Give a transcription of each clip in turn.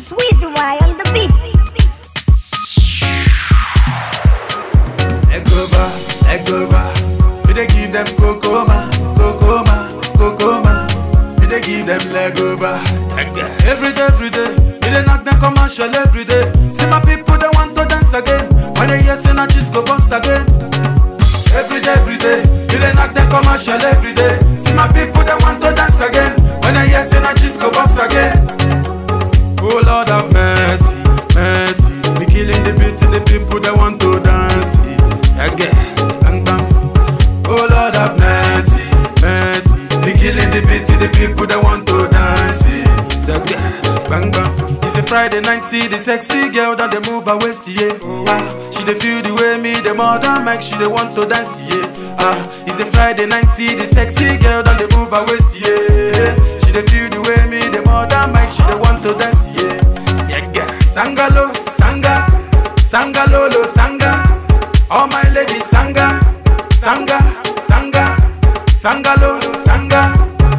It's Wheezy on the beat. Leg over. We dey give them kokoma, kokoma, kokoma. We dey give them leg over. Every day, every day. We dey knock them commercial every day. See my people they want to dance again. When they hear say na disco bust again. Every day, every day. We dey knock them commercial every day. See my people bang bang. It's a Friday night, see the sexy girl that they move her waist, yeah. Ah, she dey feel the way me the mother make she dey want to dance, yeah. Ah, it's a Friday night, see the sexy girl that they move her waist, yeah. She dey feel the way me the mother make she dey want to dance, yeah. Yeah, girl. Sangalo, sanga, sangalolo, sanga. All my ladies, sanga, sanga, sanga, sangalolo, sanga,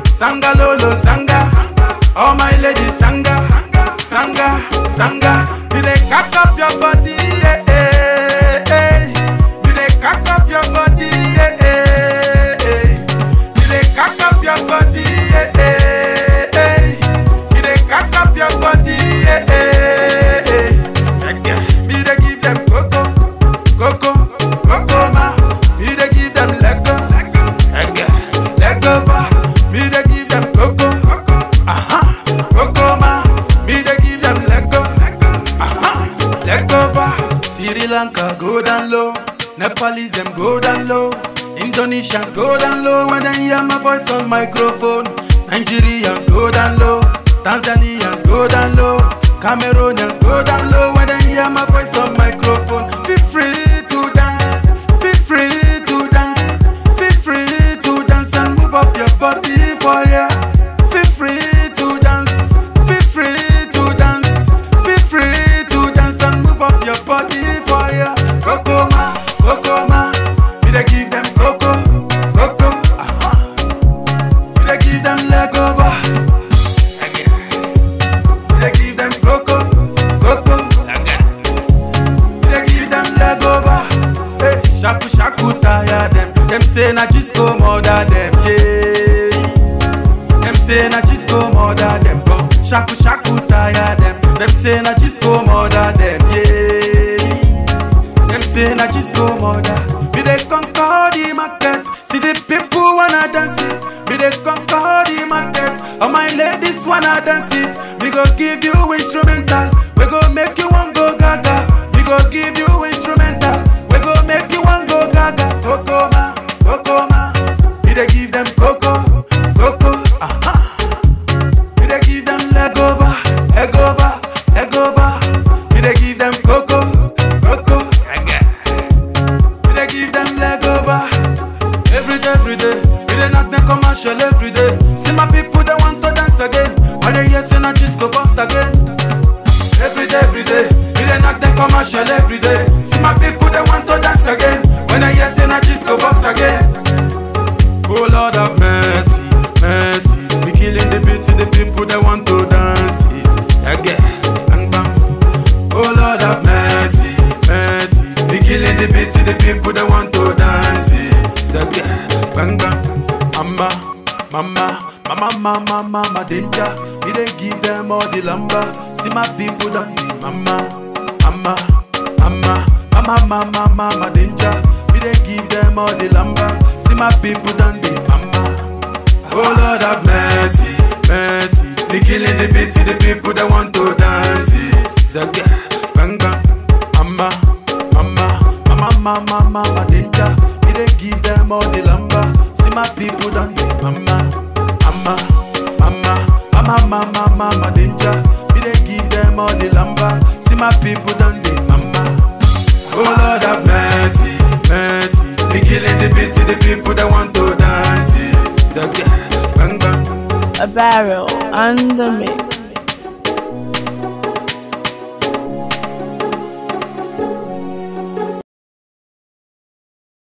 sangalolo, sanga. All my ladies, sanga, sanga, sanga. You dey cock up your body, yeah, yeah, yeah. You dey cock up your body, yeah, yeah, yeah. You dey cock up your body, yeah, yeah, yeah. You dey cock up your body, yeah, yeah, yeah. Me dey give them coco, coco, coco ma. Me dey give them lego, leg over. Sri Lanka go down low, Nepalese them go down low, Indonesians go down low. When they hear my voice on microphone. Nigerians go down low, Tanzanians go down low, Cameroonians go down low. When they hear my voice on microphone. Feel free shaku shaku tire them. Them say na disco murder them, yeah. Them say na disco murder them. Go shaku shaku tire them. Them say na disco murder them, yeah. Them say na disco murder. We dey conquer the market. See the people wanna dance it. We dey conquer the market. All my ladies wanna dance it. We go give you instrumental. We go make you one Every day. We dey knock them commercial every day. See my people they want to dance again. When they hear say na disco bust again. Every day, every day. We dey knock them commercial every day. See my people they want to dance again. When they hear say na disco bust again. Oh Lord have mercy, mama, mama, danger. We dey give them all the lumber. See my people done the mama, mama, mama, mama, mama, mama, danger. We dey give them all the lumber. See my people done the mama. Oh Lord have mercy, mercy. We killing the to the people that want to dance. Zaga, bang bang, mama, mama, mama, mama, mama, danger. We dey give them all the lumber. See my people done the mama, mama, mama, mama, mama, danger. Dey give them all the. See my people mama. Oh Lord have mercy, mercy. Killing the beat to the people that want to dance it. Zaga, bang bang. A barrel on the mix.